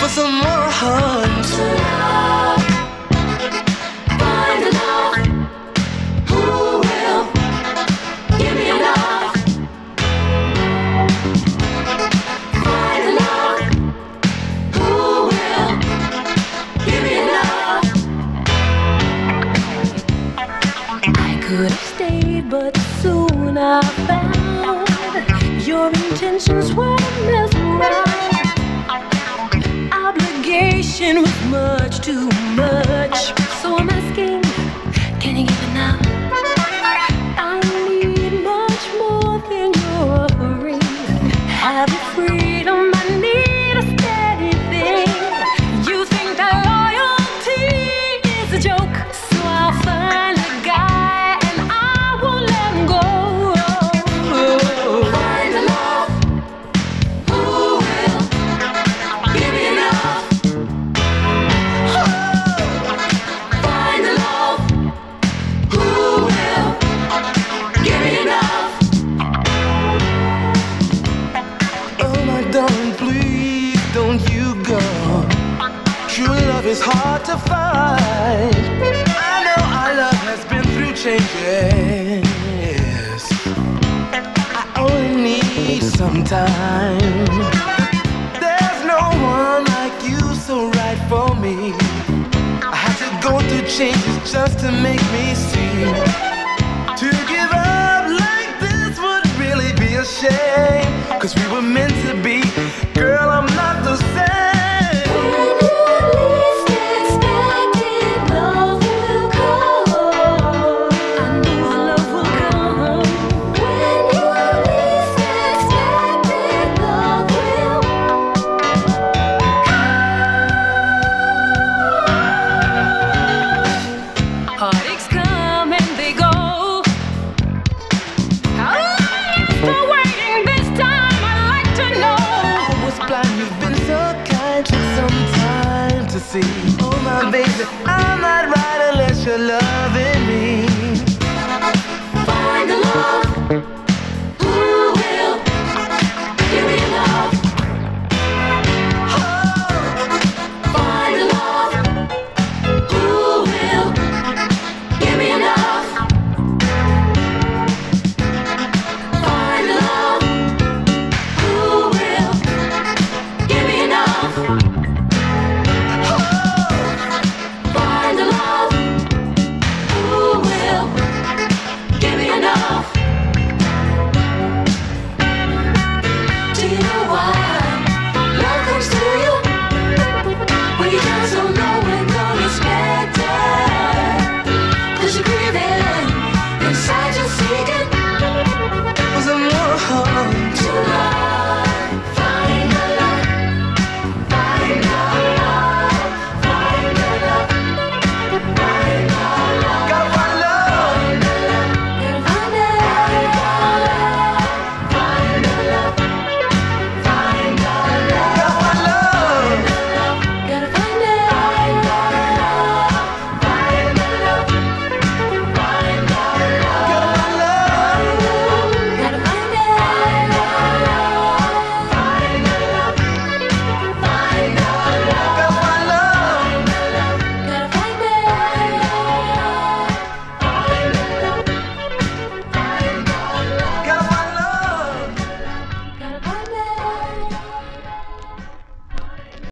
For some more hunt. But soon I found your intentions were mesmerized. Obligation was much too much, so I'm asking, can you give it now? I need much more than you're offering. Have your freedom, is hard to find. I know our love has been through changes. I only need some time. There's no one like you so right for me. I had to go through changes just to make me see. To give up like this would really be a shame. Cause we were meant to be. Blind, you've been so kind, took some time to see. Oh my baby, I'm not right unless you're loving me.